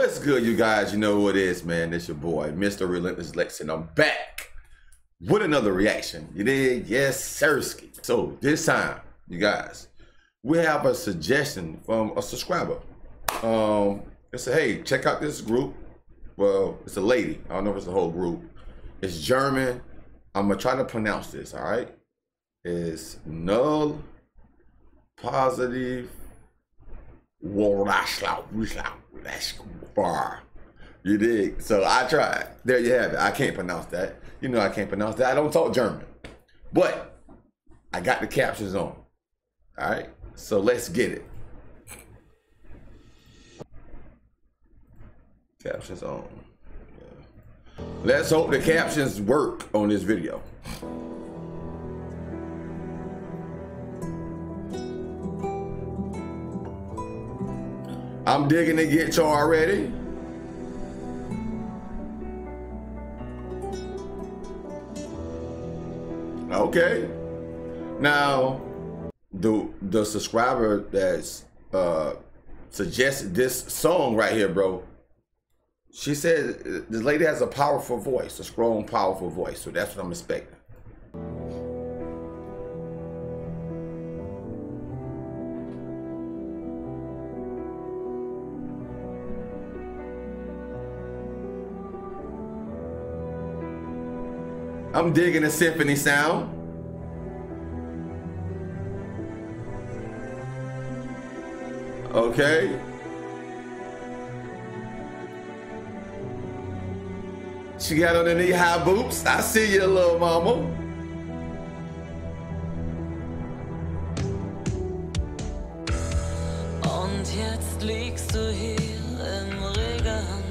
What's good, you guys? You know who it is, man. It's your boy, Mr. Relentless Lex, and I'm back with another reaction. You did? Yes, Sirski. So this time, you guys, we have a suggestion from a subscriber. Um, it said, hey, check out this group. Well, it's a lady. I don't know if it's a whole group. It's German. I'm gonna try to pronounce this, all right? It's null positive bar. You dig? So I tried. There you have it. I can't pronounce that. You know I can't pronounce that. I don't talk German. But I got the captions on. All right. So let's get it. Captions on. Yeah. Let's hope the captions work on this video. I'm digging to the guitar already. Okay. Now, the the subscriber that's uh suggested this song right here, bro. She said this lady has a powerful voice, a strong, powerful voice. So that's what I'm expecting. I'm digging the symphony sound. Okay. She got on the knee high boots. I see you, little mama. Und jetzt liegst du hier im Regen.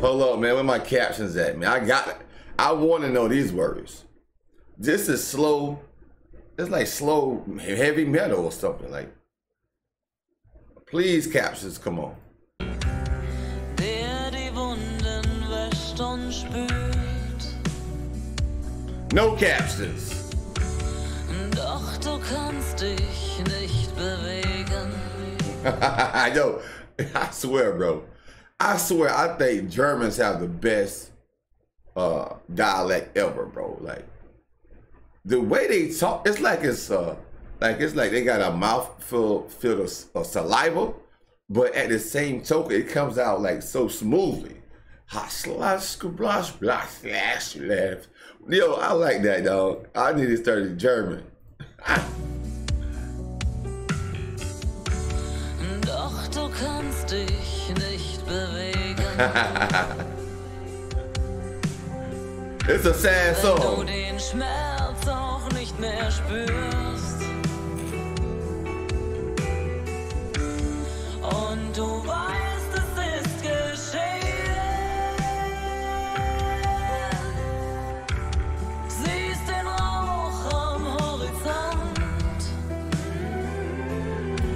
Hold up, man. Where my captions at, man? I got it. I want to know these words. This is slow. It's like slow, heavy metal or something. Like, please, captions, come on. Der die Wunden wäscht und spült. No captions. Doch du kannst dich nicht bewegen. Yo, I swear, bro. I swear, I think Germans have the best uh dialect ever, bro. Like the way they talk, it's like it's uh like it's like they got a mouth full filled of, of saliva, but at the same token, it comes out like so smoothly. Yo, I like that, dog. I need to start study German. it's a sad Wenn du song. den Schmerz auch nicht mehr spürst. Und du weißt, es ist geschehen. Siehst den Rauch am Horizont.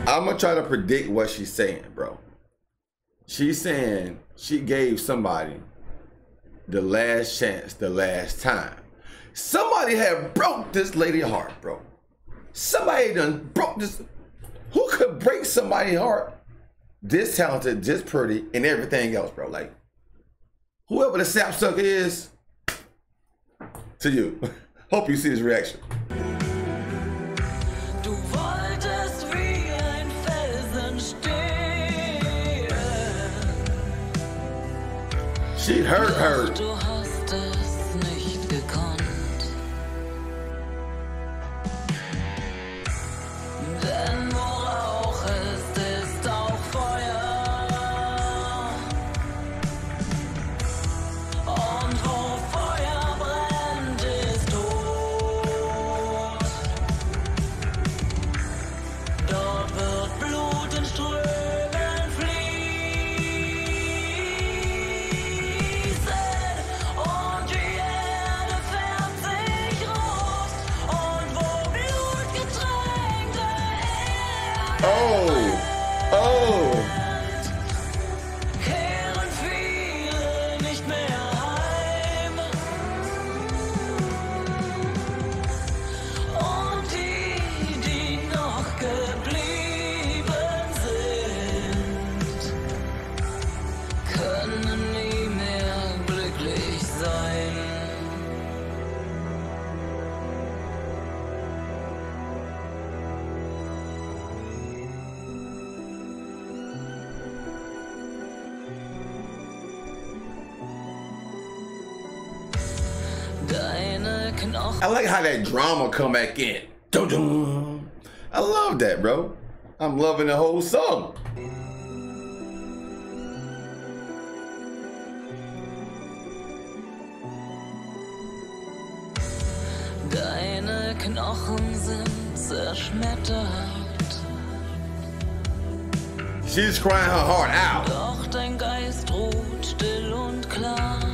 I'm gonna try to predict what she's saying, bro. She's saying she gave somebody the last chance, the last time. Somebody had broke this lady heart, bro. Somebody done broke this. Who could break somebody's heart this talented, this pretty, and everything else, bro? Like, whoever the sapsucker is, to you. Hope you see this reaction. She hurt her. I like how that drama come back in. Dun, dun. I love that, bro. I'm loving the whole song. Deine Knochen sind zerschmettert. She's crying her heart out. Doch dein Geist ruht still und klar.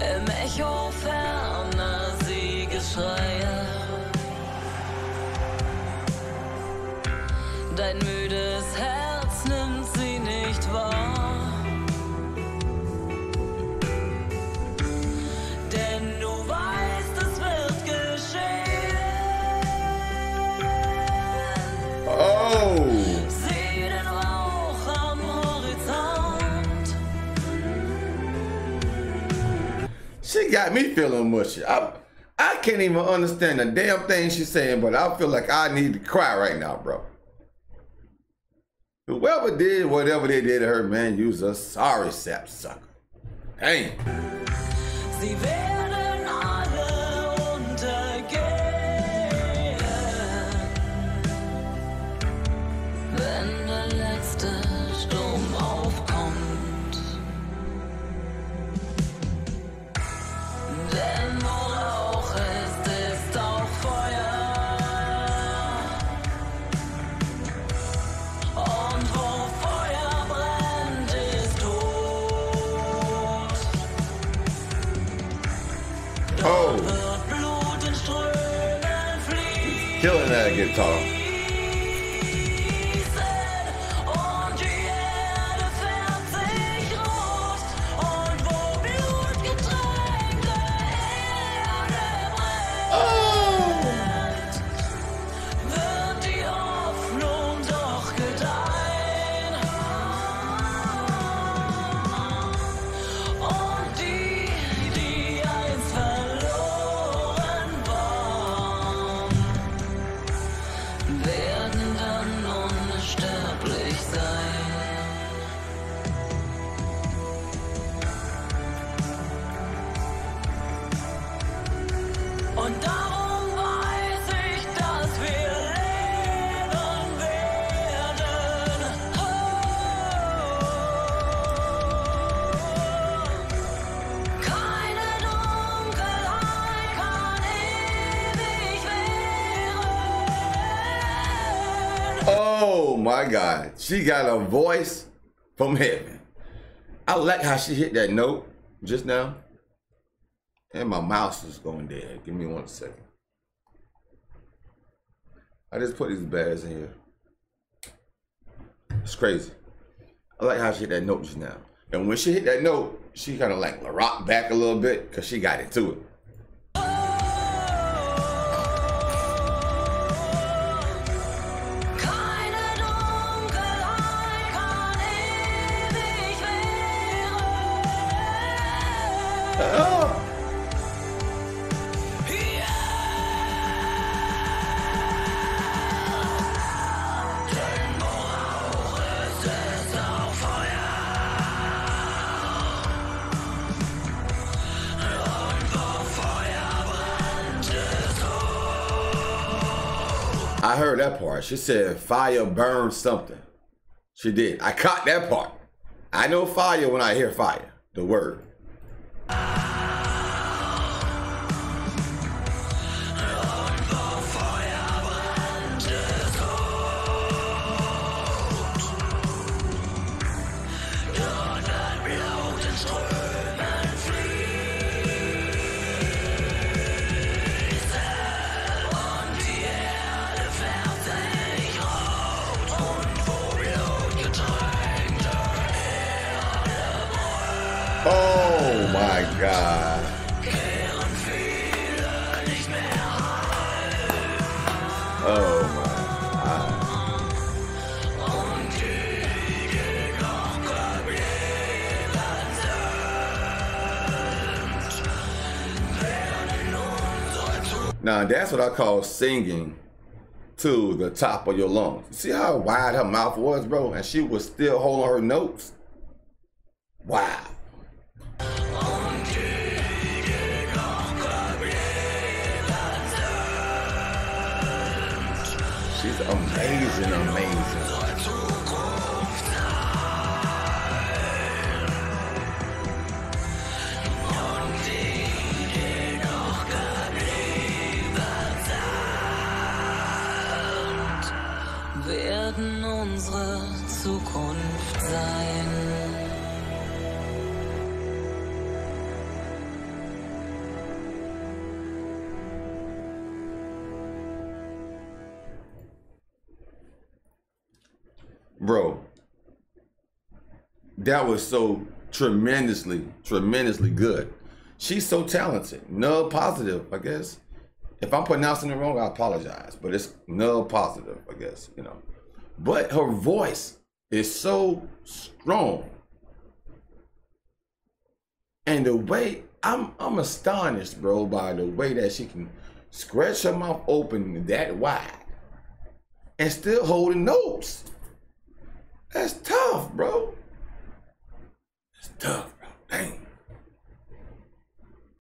Im Echo ferner Siegesschreie. Dein müdes Got me feeling mushy. I, I can't even understand the damn thing she's saying, but I feel like I need to cry right now, bro. Whoever did whatever they did to her, man, use a sorry sap sucker. Dang. Killing that guitar. Oh my God. She got a voice from heaven. I like how she hit that note just now. And my mouse is going dead. Give me one second. I just put these bags in here. It's crazy. I like how she hit that note just now. And when she hit that note, she kind of like rocked back a little bit because she got into it. Heard that part. She said fire burns something. She did. I caught that part. I know fire when I hear fire, the word. Oh my God. Oh my God. Now that's what I call singing to the top of your lungs. See how wide her mouth was, bro? And she was still holding her notes. Wow. Amazing, amazing. Bro, that was so tremendously, tremendously good. She's so talented. Null positive, I guess. If I'm pronouncing it wrong, I apologize. But it's null positive, I guess, you know. But her voice is so strong. And the way I'm I'm astonished, bro, by the way that she can scratch her mouth open that wide and still holding notes. That's tough, bro. It's tough.